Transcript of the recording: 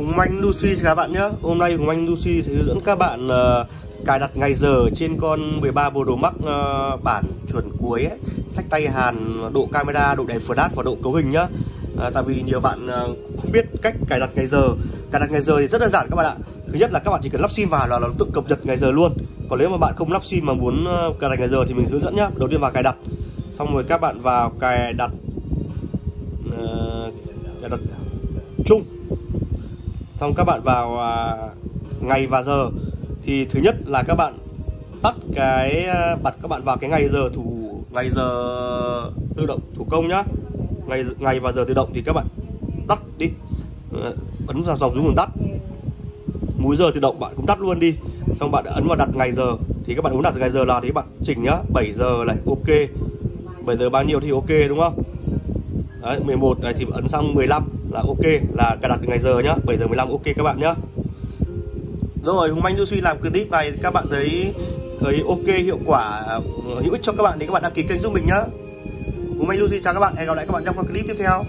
Hùng Anh Lucy các bạn nhé. Hôm nay Hùng Anh Lucy sẽ hướng dẫn các bạn uh, cài đặt ngày giờ trên con 13 Pro Max uh, bản chuẩn cuối ấy. Sách tay hàn, độ camera, độ đèn flash và độ cấu hình nhá. Uh, Tại vì nhiều bạn uh, không biết cách cài đặt ngày giờ. Cài đặt ngày giờ thì rất đơn giản các bạn ạ. Thứ nhất là các bạn chỉ cần lắp sim vào là nó tự cập nhật ngày giờ luôn. Còn nếu mà bạn không lắp sim mà muốn uh, cài đặt ngày giờ thì mình hướng dẫn nhá. Đầu tiên vào cài đặt. Xong rồi các bạn vào cài đặt uh, Cài đặt chung xong các bạn vào à, ngày và giờ. Thì thứ nhất là các bạn tắt cái à, bật các bạn vào cái ngày giờ thủ, ngày giờ tự động, thủ công nhá. Ngày ngày và giờ tự động thì các bạn tắt đi. Ờ, ấn vào dòng xuống tắt. Múi giờ tự động bạn cũng tắt luôn đi. Xong bạn ấn vào đặt ngày giờ. Thì các bạn muốn đặt ngày giờ là thì bạn chỉnh nhá. 7 giờ này ok. 7 giờ bao nhiêu thì ok, đúng không? Đấy, 11 này thì ấn xong 15 là ok là cài đặt ngày giờ nhá 7 giờ 15 ok các bạn nhá. Rồi Hùng Anh Du Suy làm clip này các bạn thấy thấy ok hiệu quả hữu ích cho các bạn thì các bạn đăng ký kênh giúp mình nhá. Hùng Anh suy chào các bạn hẹn gặp lại các bạn trong các clip tiếp theo.